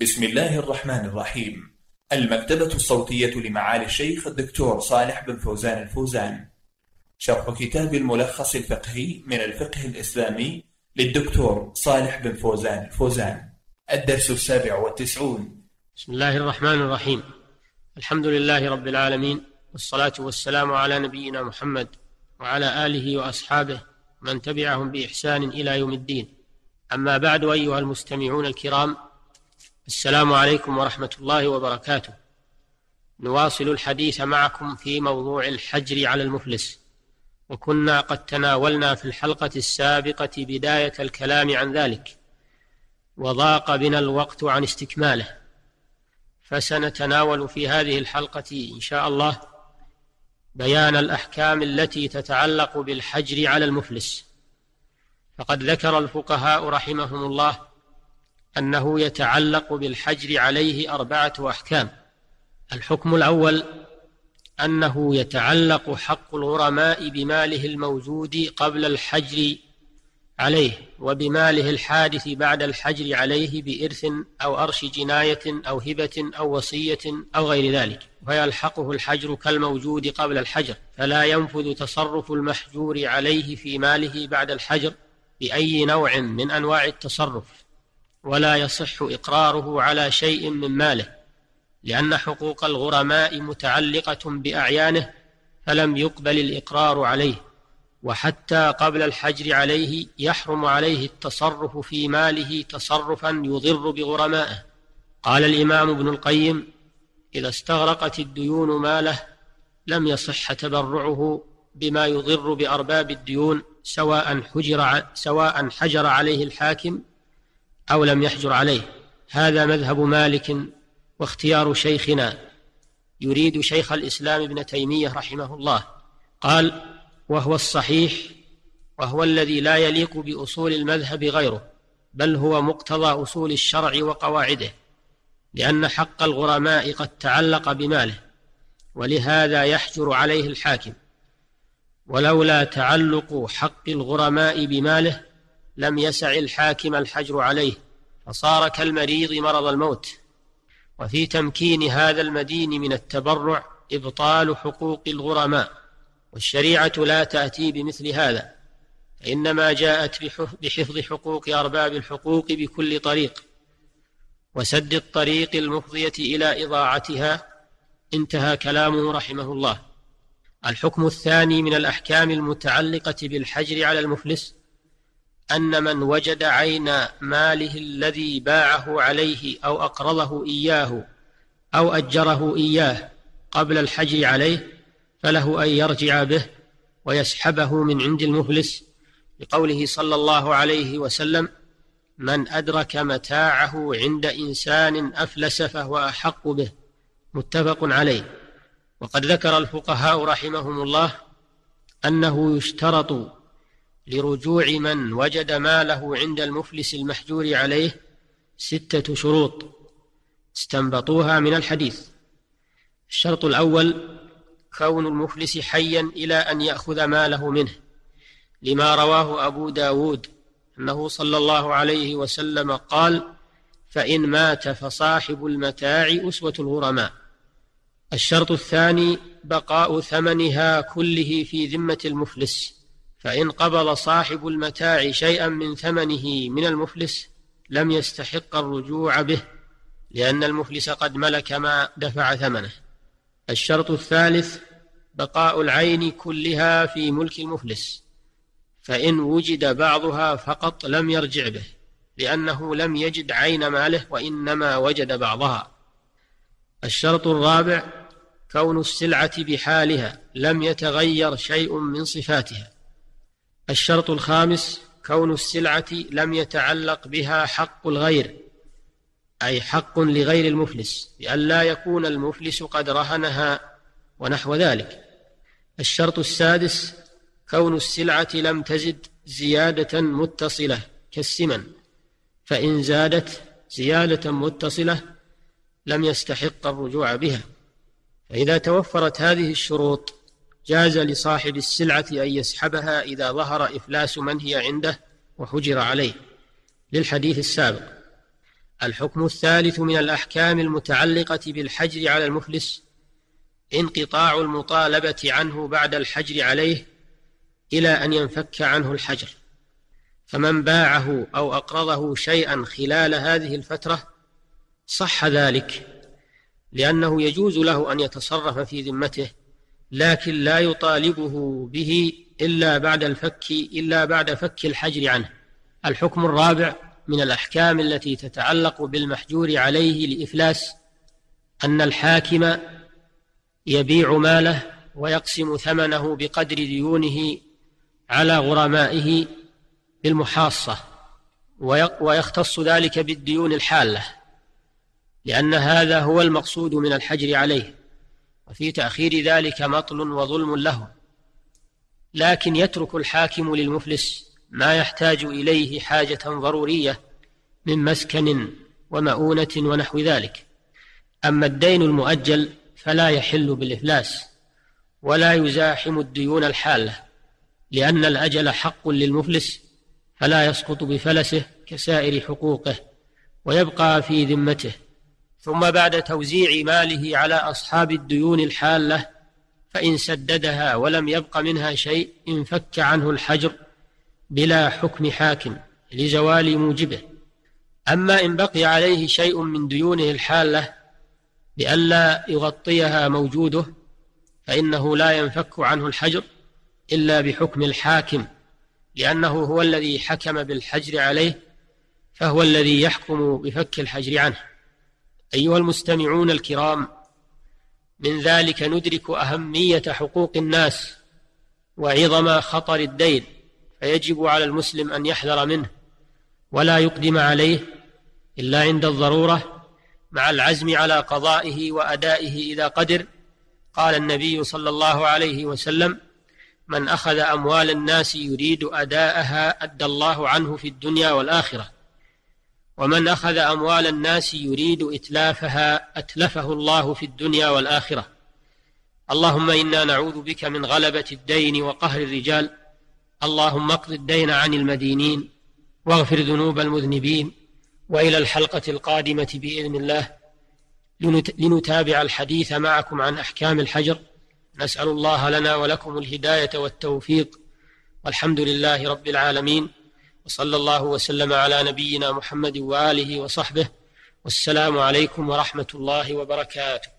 بسم الله الرحمن الرحيم. المكتبة الصوتية لمعالي الشيخ الدكتور صالح بن فوزان الفوزان. شرح كتاب الملخص الفقهي من الفقه الإسلامي للدكتور صالح بن فوزان الفوزان. الدرس السابع والتسعون. بسم الله الرحمن الرحيم. الحمد لله رب العالمين والصلاة والسلام على نبينا محمد وعلى آله وأصحابه من تبعهم بإحسان إلى يوم الدين. أما بعد أيها المستمعون الكرام السلام عليكم ورحمة الله وبركاته. نواصل الحديث معكم في موضوع الحجر على المفلس. وكنا قد تناولنا في الحلقة السابقة بداية الكلام عن ذلك. وضاق بنا الوقت عن استكماله. فسنتناول في هذه الحلقة إن شاء الله بيان الأحكام التي تتعلق بالحجر على المفلس. فقد ذكر الفقهاء رحمهم الله أنه يتعلق بالحجر عليه أربعة أحكام. الحكم الأول أنه يتعلق حق الغرماء بماله الموجود قبل الحجر عليه وبماله الحادث بعد الحجر عليه بإرث أو أرش جناية أو هبة أو وصية أو غير ذلك. فيلحقه الحجر كالموجود قبل الحجر فلا ينفذ تصرف المحجور عليه في ماله بعد الحجر بأي نوع من أنواع التصرف. ولا يصح إقراره على شيء من ماله لأن حقوق الغرماء متعلقة بأعيانه فلم يقبل الإقرار عليه وحتى قبل الحجر عليه يحرم عليه التصرف في ماله تصرفا يضر بغرمائه. قال الإمام ابن القيم إذا استغرقت الديون ماله لم يصح تبرعه بما يضر بأرباب الديون سواء حجر سواء حجر عليه الحاكم أو لم يحجر عليه. هذا مذهب مالك واختيار شيخنا. يريد شيخ الإسلام ابن تيمية رحمه الله. قال وهو الصحيح وهو الذي لا يليق بأصول المذهب غيره بل هو مقتضى أصول الشرع وقواعده لأن حق الغرماء قد تعلق بماله ولهذا يحجر عليه الحاكم. ولولا تعلق حق الغرماء بماله لم يسع الحاكم الحجر عليه. فصار كالمريض مرض الموت. وفي تمكين هذا المدين من التبرع إبطال حقوق الغرماء. والشريعة لا تأتي بمثل هذا فإنما جاءت بحفظ حقوق أرباب الحقوق بكل طريق. وسد الطريق المفضية إلى إضاعتها انتهى كلامه رحمه الله. الحكم الثاني من الأحكام المتعلقة بالحجر على المفلس أن من وجد عين ماله الذي باعه عليه أو أقرضه إياه أو أجره إياه قبل الحجر عليه فله أن يرجع به ويسحبه من عند المفلس. لقوله صلى الله عليه وسلم من أدرك متاعه عند إنسان أفلس فهو أحق به. متفق عليه. وقد ذكر الفقهاء رحمهم الله أنه يشترط لرجوع من وجد ماله عند المفلس المحجور عليه ستة شروط استنبطوها من الحديث. الشرط الأول كون المفلس حيا إلى أن يأخذ ماله منه لما رواه أبو داود أنه صلى الله عليه وسلم قال فإن مات فصاحب المتاع أسوة الغرماء. الشرط الثاني بقاء ثمنها كله في ذمة المفلس. فإن قبض صاحب المتاع شيئا من ثمنه من المفلس لم يستحق الرجوع به لأن المفلس قد ملك ما دفع ثمنه. الشرط الثالث بقاء العين كلها في ملك المفلس فإن وجد بعضها فقط لم يرجع به لأنه لم يجد عين ماله وإنما وجد بعضها. الشرط الرابع كون السلعة بحالها لم يتغير شيء من صفاتها. الشرط الخامس كون السلعة لم يتعلق بها حق الغير أي حق لغير المفلس لئلا يكون المفلس قد رهنها ونحو ذلك. الشرط السادس كون السلعة لم تزد زيادة متصلة كالسمن فإن زادت زيادة متصلة لم يستحق الرجوع بها. فإذا توفرت هذه الشروط جاز لصاحب السلعة أن يسحبها إذا ظهر إفلاس من هي عنده وحجر عليه. للحديث السابق. الحكم الثالث من الأحكام المتعلقة بالحجر على المفلس انقطاع المطالبة عنه بعد الحجر عليه إلى أن ينفك عنه الحجر. فمن باعه أو أقرضه شيئا خلال هذه الفترة صح ذلك لأنه يجوز له أن يتصرف في ذمته لكن لا يطالبه به إلا بعد الفك إلا بعد فك الحجر عنه. الحكم الرابع من الأحكام التي تتعلق بالمحجور عليه لإفلاس أن الحاكم يبيع ماله ويقسم ثمنه بقدر ديونه على غرمائه بالمحاصة ويختص ذلك بالديون الحالة لأن هذا هو المقصود من الحجر عليه. وفي تأخير ذلك مطل وظلم له. لكن يترك الحاكم للمفلس ما يحتاج إليه حاجة ضرورية من مسكن ومؤونة ونحو ذلك. أما الدين المؤجل فلا يحل بالإفلاس ولا يزاحم الديون الحالة لأن الأجل حق للمفلس فلا يسقط بفلسه كسائر حقوقه ويبقى في ذمته ثم بعد توزيع ماله على أصحاب الديون الحالة فإن سددها ولم يبق منها شيء انفك عنه الحجر بلا حكم حاكم لزوال موجبه. أما إن بقي عليه شيء من ديونه الحالة لئلا يغطيها موجوده فإنه لا ينفك عنه الحجر إلا بحكم الحاكم لأنه هو الذي حكم بالحجر عليه فهو الذي يحكم بفك الحجر عنه. أيها المستمعون الكرام من ذلك ندرك أهمية حقوق الناس وعظم خطر الدين فيجب على المسلم أن يحذر منه ولا يقدم عليه إلا عند الضرورة مع العزم على قضائه وأدائه إذا قدر. قال النبي صلى الله عليه وسلم من أخذ أموال الناس يريد أداءها أدى الله عنه في الدنيا والآخرة. ومن أخذ أموال الناس يريد إتلافها أتلفه الله في الدنيا والآخرة. اللهم إنا نعوذ بك من غلبة الدين وقهر الرجال. اللهم اقض الدين عن المدينين واغفر ذنوب المذنبين. وإلى الحلقة القادمة بإذن الله. لنتابع الحديث معكم عن أحكام الحجر. نسأل الله لنا ولكم الهداية والتوفيق. والحمد لله رب العالمين. وصلى الله وسلم على نبينا محمد وآله وصحبه والسلام عليكم ورحمة الله وبركاته.